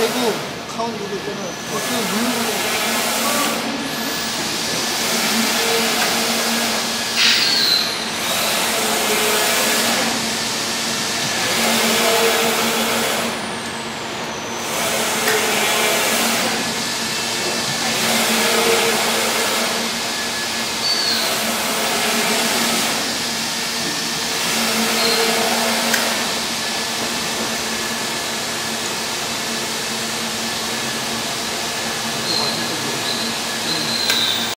대구, 강원도 때는 어떻게 물리는